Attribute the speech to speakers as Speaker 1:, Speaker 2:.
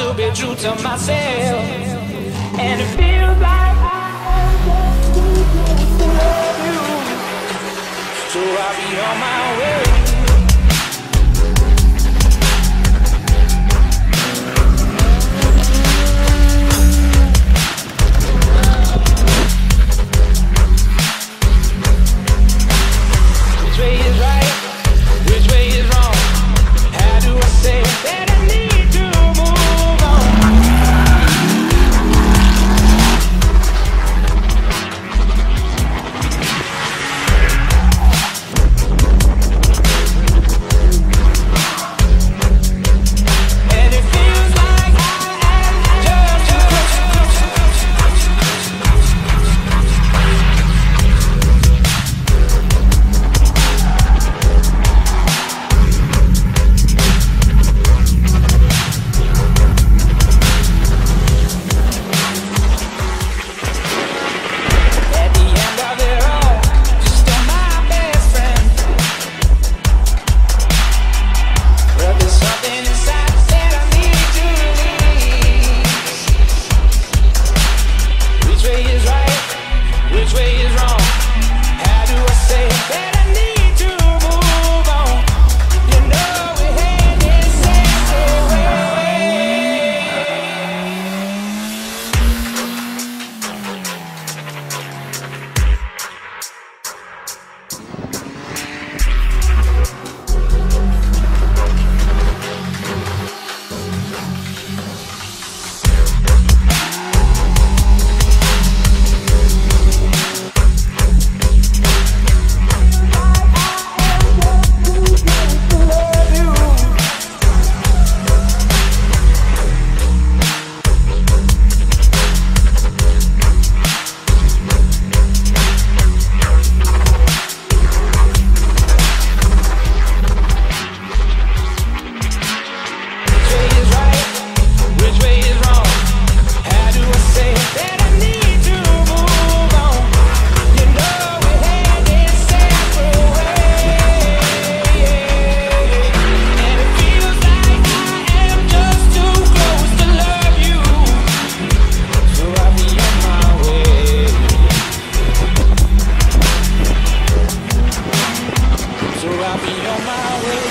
Speaker 1: to be true to myself. And it feels like I am just to love you. So I'll be on my way. I'll be on my way.